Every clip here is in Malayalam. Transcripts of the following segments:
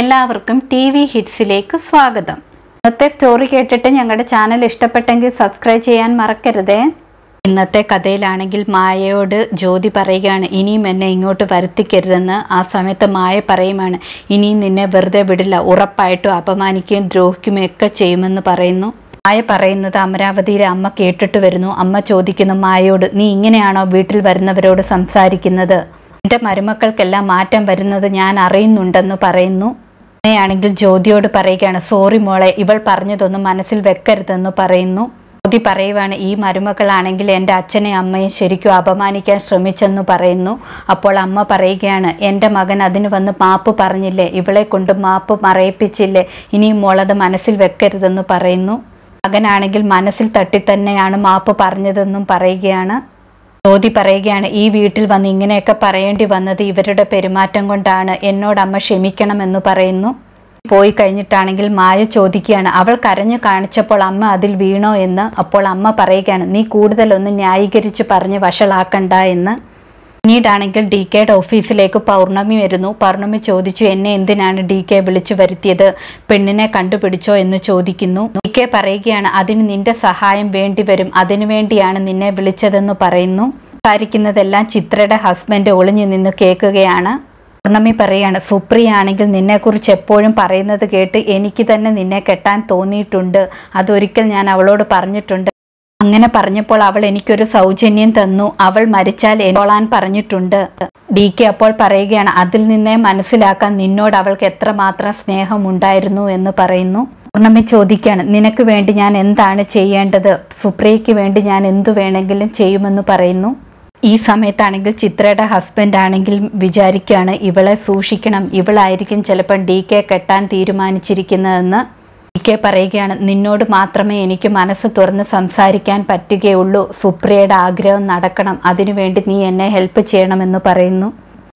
എല്ലാവർക്കും ടി വി ഹിറ്റ്സിലേക്ക് സ്വാഗതം. ഇന്നത്തെ സ്റ്റോറി കേട്ടിട്ട് ഞങ്ങളുടെ ചാനൽ ഇഷ്ടപ്പെട്ടെങ്കിൽ സബ്സ്ക്രൈബ് ചെയ്യാൻ മറക്കരുതേ. ഇന്നത്തെ കഥയിലാണെങ്കിൽ മായയോട് ജ്യോതി പറയുകയാണ് ഇനിയും എന്നെ ഇങ്ങോട്ട് വരുത്തിക്കരുതെന്ന്. ആ സമയത്ത് മായ പറയുമാണ് ഇനിയും നിന്നെ വെറുതെ വിടില്ല ഉറപ്പായിട്ടും അപമാനിക്കുകയും ദ്രോഹിക്കുകയും ഒക്കെ ചെയ്യുമെന്ന് പറയുന്നു. മായ പറയുന്നത് അമരാവതിയിലെ അമ്മ കേട്ടിട്ട് വരുന്നു. അമ്മ ചോദിക്കുന്നു മായയോട് നീ ഇങ്ങനെയാണോ വീട്ടിൽ വരുന്നവരോട് സംസാരിക്കുന്നത്? എന്റെ മരുമക്കൾക്കെല്ലാം മാറ്റം വരുന്നത് ഞാൻ അറിയുന്നുണ്ടെന്ന് പറയുന്നു. അമ്മയാണെങ്കിൽ ജ്യോതിയോട് പറയുകയാണ് സോറി മോളെ ഇവൾ പറഞ്ഞതൊന്നും മനസ്സിൽ വെക്കരുതെന്ന് പറയുന്നു. ജ്യോതി പറയുവാണ് ഈ മരുമക്കളാണെങ്കിൽ എന്റെ അച്ഛനെയും അമ്മയും ശരിക്കും അപമാനിക്കാൻ ശ്രമിച്ചെന്ന് പറയുന്നു. അപ്പോൾ അമ്മ പറയുകയാണ് എന്റെ മകൻ അതിന് വന്ന് മാപ്പ് പറഞ്ഞില്ലേ? ഇവളെ കൊണ്ട് മാപ്പ് മറയിപ്പിച്ചില്ലേ? ഇനിയും മോളത് മനസ്സിൽ വെക്കരുതെന്ന് പറയുന്നു. മകനാണെങ്കിൽ മനസ്സിൽ തട്ടി തന്നെയാണ് മാപ്പ് പറഞ്ഞതെന്നും പറയുകയാണ്. ജ്യോതി പറയുകയാണ് ഈ വീട്ടിൽ വന്ന് ഇങ്ങനെയൊക്കെ പറയേണ്ടി വന്നത് ഇവരുടെ പെരുമാറ്റം കൊണ്ടാണ്. എന്നോട് അമ്മ ക്ഷമിക്കണമെന്ന് പറയുന്നു. പോയി കഴിഞ്ഞിട്ടാണെങ്കിൽ മായ ചോദിക്കുകയാണ് അവൾ കരഞ്ഞു കാണിച്ചപ്പോൾ അമ്മ അതിൽ വീണോ എന്ന്? അപ്പോൾ അമ്മ പറയുകയാണ് നീ കൂടുതലൊന്നും ന്യായീകരിച്ച് പറഞ്ഞ് വഷളാക്കണ്ട എന്ന്. പിന്നീടാണെങ്കിൽ ഡി കെയുടെ ഓഫീസിലേക്ക് പൗർണമി വരുന്നു. പൗർണമി ചോദിച്ചു എന്നെ എന്തിനാണ് ഡി കെ വിളിച്ചു വരുത്തിയത്? പെണ്ണിനെ കണ്ടുപിടിച്ചോ? എന്ന് ചോദിക്കുന്നു. ഡി കെ പറയുകയാണ് അതിന് നിന്റെ സഹായം വേണ്ടിവരും അതിനു വേണ്ടിയാണ് നിന്നെ വിളിച്ചതെന്ന് പറയുന്നു. സംസാരിക്കുന്നതെല്ലാം ചിത്രയുടെ ഹസ്ബൻഡ് ഒളിഞ്ഞു നിന്ന് കേൾക്കുകയാണ്. പൗർണമി പറയാണ് സുപ്രിയ ആണെങ്കിൽ നിന്നെക്കുറിച്ച് എപ്പോഴും പറയുന്നത് കേട്ട് എനിക്ക് തന്നെ നിന്നെ കെട്ടാൻ തോന്നിയിട്ടുണ്ട്. അതൊരിക്കൽ ഞാൻ അവളോട് പറഞ്ഞിട്ടുണ്ട്. അങ്ങനെ പറഞ്ഞപ്പോൾ അവൾ എനിക്കൊരു സൗജന്യം തന്നു. അവൾ മരിച്ചാൽ എന്നോളാൻ പറഞ്ഞിട്ടുണ്ട്. ഡി കെ അപ്പോൾ പറയുകയാണ് അതിൽ നിന്നേ മനസ്സിലാക്കാൻ നിന്നോട് അവൾക്ക് എത്രമാത്രം സ്നേഹമുണ്ടായിരുന്നു എന്ന് പറയുന്നു. പൂർണമി ചോദിക്കുകയാണ് നിനക്ക് വേണ്ടി ഞാൻ എന്താണ് ചെയ്യേണ്ടത്? സുപ്രിയയ്ക്ക് വേണ്ടി ഞാൻ എന്തു വേണമെങ്കിലും ചെയ്യുമെന്ന് പറയുന്നു. ഈ സമയത്താണെങ്കിൽ ചിത്രയുടെ ഹസ്ബൻഡ് ആണെങ്കിൽ വിചാരിക്കുകയാണ് ഇവളെ സൂക്ഷിക്കണം ഇവളായിരിക്കും ചിലപ്പോൾ ഡി കെ കെട്ടാൻ തീരുമാനിച്ചിരിക്കുന്നതെന്ന്. കെ പറയുകയാണ് നിന്നോട് മാത്രമേ എനിക്ക് മനസ്സ് തുറന്ന് സംസാരിക്കാൻ പറ്റുകയുള്ളൂ. സുപ്രിയയുടെ ആഗ്രഹം നടക്കണം. അതിനുവേണ്ടി നീ എന്നെ ഹെൽപ്പ് ചെയ്യണമെന്ന് പറയുന്നു.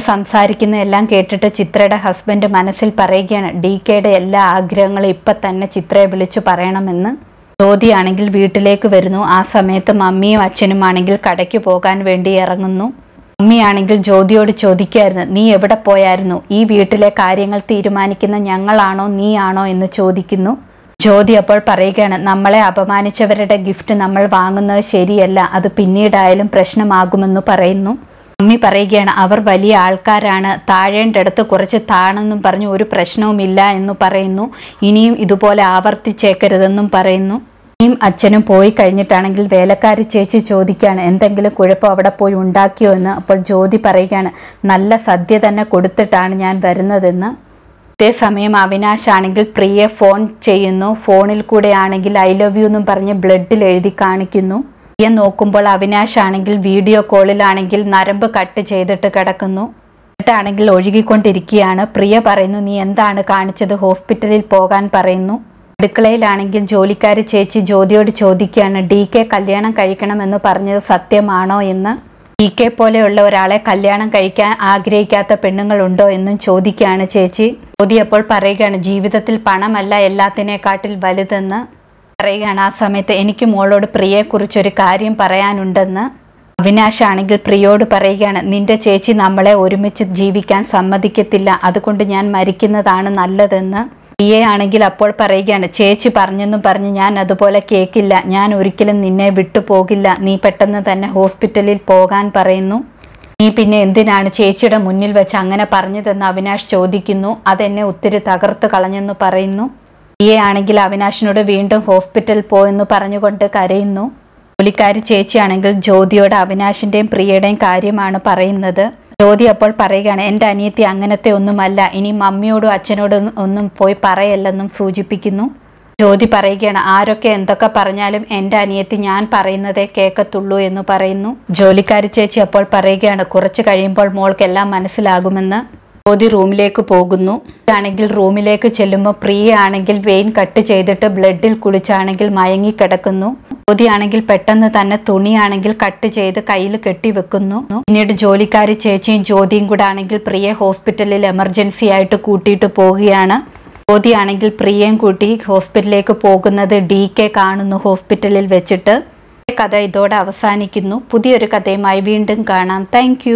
സംസാരിക്കുന്ന എല്ലാം കേട്ടിട്ട് ചിത്രയുടെ ഹസ്ബൻഡ് മനസ്സിൽ പറയുകയാണ് ഡി കെയുടെ എല്ലാ ആഗ്രഹങ്ങളും ഇപ്പം തന്നെ ചിത്രയെ വിളിച്ചു പറയണമെന്ന്. ജ്യോതിയാണെങ്കിൽ വീട്ടിലേക്ക് വരുന്നു. ആ സമയത്ത് മമ്മിയും അച്ഛനും ആണെങ്കിൽ കടയ്ക്ക് പോകാൻ വേണ്ടി ഇറങ്ങുന്നു. മമ്മിയാണെങ്കിൽ ജ്യോതിയോട് ചോദിക്കുമായിരുന്നു നീ എവിടെ പോയായിരുന്നു? ഈ വീട്ടിലെ കാര്യങ്ങൾ തീരുമാനിക്കുന്ന ഞങ്ങളാണോ നീയാണോ? എന്ന് ചോദിക്കുന്നു. ജ്യോതി അപ്പോൾ പറയുകയാണ് നമ്മളെ അപമാനിച്ചവരുടെ ഗിഫ്റ്റ് നമ്മൾ വാങ്ങുന്നത് ശരിയല്ല അത് പിന്നീടായാലും പ്രശ്നമാകുമെന്ന് പറയുന്നു. അമ്മി പറയുകയാണ് അവർ വലിയ ആൾക്കാരാണ് താഴേണ്ടടുത്ത് കുറച്ച് താണെന്നും പറഞ്ഞു ഒരു പ്രശ്നവുമില്ല എന്ന് പറയുന്നു ഇനിയും ഇതുപോലെ ആവർത്തിച്ചേക്കരുതെന്നും പറയുന്നു. ഇനിയും അച്ഛനും പോയി കഴിഞ്ഞിട്ടാണെങ്കിൽ വേലക്കാരി ചേച്ചി ചോദിക്കുകയാണ് എന്തെങ്കിലും കുഴപ്പം അവിടെ പോയി ഉണ്ടാക്കിയോ എന്ന്. അപ്പോൾ ജ്യോതി പറയുകയാണ് നല്ല സദ്യ തന്നെ കൊടുത്തിട്ടാണ് ഞാൻ വരുന്നതെന്ന്. അതേസമയം അവിനാശ് ആണെങ്കിൽ പ്രിയെ ഫോൺ ചെയ്യുന്നു. ഫോണിൽ കൂടെ ആണെങ്കിൽ ഐ ലവ് യു എന്നും പറഞ്ഞ് ബ്ലഡിൽ എഴുതി കാണിക്കുന്നു. പ്രിയ നോക്കുമ്പോൾ അവിനാശ് ആണെങ്കിൽ വീഡിയോ കോളിലാണെങ്കിൽ നരമ്പ് കട്ട് ചെയ്തിട്ട് കിടക്കുന്നു. എന്നിട്ടാണെങ്കിൽ ഒഴുകിക്കൊണ്ടിരിക്കുകയാണ്. പ്രിയ പറയുന്നു നീ എന്താണ് കാണിച്ചത്? ഹോസ്പിറ്റലിൽ പോകാൻ പറയുന്നു. അടുക്കളയിലാണെങ്കിൽ ജോലിക്കാരി ചേച്ചി ജ്യോതിയോട് ചോദിക്കുകയാണ് ഡി കെ കല്യാണം കഴിക്കണമെന്ന് പറഞ്ഞത് സത്യമാണോ എന്ന്? ഡി കെ പോലെയുള്ള ഒരാളെ കല്യാണം കഴിക്കാൻ ആഗ്രഹിക്കാത്ത പെണ്ണുങ്ങളുണ്ടോ എന്നും ചോദിക്കുകയാണ് ചേച്ചി. ജ്യോതി അപ്പോൾ പറയുകയാണ് ജീവിതത്തിൽ പണമല്ല എല്ലാത്തിനെക്കാട്ടിൽ വലുതെന്ന്. പറയുകയാണ് ആ സമയത്ത് എനിക്ക് മോളോട് പ്രിയയെക്കുറിച്ചൊരു കാര്യം പറയാനുണ്ടെന്ന്. അവിനാശ് ആണെങ്കിൽ പ്രിയോട് പറയുകയാണ് നിന്റെ ചേച്ചി നമ്മളെ ഒരുമിച്ച് ജീവിക്കാൻ സമ്മതിക്കത്തില്ല. അതുകൊണ്ട് ഞാൻ മരിക്കുന്നതാണ് നല്ലതെന്ന്. പ്രിയെ ആണെങ്കിൽ അപ്പോൾ പറയുകയാണ് ചേച്ചി പറഞ്ഞെന്നും പറഞ്ഞ് ഞാൻ അതുപോലെ കേൾക്കില്ല ഞാൻ ഒരിക്കലും നിന്നെ വിട്ടുപോകില്ല നീ പെട്ടെന്ന് തന്നെ ഹോസ്പിറ്റലിൽ പോകാൻ പറയുന്നു. നീ പിന്നെ എന്തിനാണ് ചേച്ചിയുടെ മുന്നിൽ വെച്ച് അങ്ങനെ പറഞ്ഞതെന്ന് അവിനാഷ് ചോദിക്കുന്നു. അതെന്നെ ഒത്തിരി തകർത്ത് കളഞ്ഞെന്ന് പറയുന്നു. പ്രിയെ ആണെങ്കിൽ അവിനാഷിനോട് വീണ്ടും ഹോസ്പിറ്റൽ പോയെന്ന് പറഞ്ഞുകൊണ്ട് കരയുന്നു. ജോലിക്കാരി ചേച്ചിയാണെങ്കിൽ ജ്യോതിയോട് അവിനാഷിന്റെയും പ്രിയയുടെയും കാര്യമാണ് പറയുന്നത്. ജ്യോതി അപ്പോൾ പറയുകയാണ് എന്റെ അനിയത്തി അങ്ങനത്തെ ഒന്നുമല്ല. ഇനി മമ്മിയോടും അച്ഛനോടും ഒന്നും പോയി പറയല്ലെന്നും സൂചിപ്പിക്കുന്നു. ജ്യോതി പറയുകയാണ് ആരൊക്കെ എന്തൊക്കെ പറഞ്ഞാലും എന്റെ അനിയത്തി ഞാൻ പറയുന്നതേ കേൾക്കത്തുള്ളൂ എന്ന് പറയുന്നു. ജോലിക്കാരി ചേച്ചി അപ്പോൾ പറയുകയാണ് കുറച്ച് കഴിയുമ്പോൾ മോൾക്കെല്ലാം മനസ്സിലാകുമെന്ന്. ജ്യോതി റൂമിലേക്ക് പോകുന്നു. ആണെങ്കിൽ റൂമിലേക്ക് ചെല്ലുമ്പോൾ പ്രിയ ആണെങ്കിൽ വെയിൻ കട്ട് ചെയ്തിട്ട് ബ്ലഡിൽ കുളിച്ചാണെങ്കിൽ മയങ്ങി കിടക്കുന്നു. ജ്യോതി ആണെങ്കിൽ പെട്ടെന്ന് തന്നെ തുണിയാണെങ്കിൽ കട്ട് ചെയ്ത് കയ്യിൽ കെട്ടിവെക്കുന്നു പിന്നീട് ജോലിക്കാരി ചേച്ചിയും ജ്യോതിയും കൂടെ ആണെങ്കിൽ പ്രിയെ ഹോസ്പിറ്റലിൽ എമർജൻസി ആയിട്ട് കൂട്ടിയിട്ട് പോവുകയാണ്. ജ്യോതി ആണെങ്കിൽ പ്രിയയും കൂട്ടി ഹോസ്പിറ്റലിലേക്ക് പോകുന്നത് ഡി കെ കാണുന്നു ഹോസ്പിറ്റലിൽ വെച്ചിട്ട്. കഥ ഇതോടെ അവസാനിക്കുന്നു. പുതിയൊരു കഥയുമായി വീണ്ടും കാണാം. താങ്ക്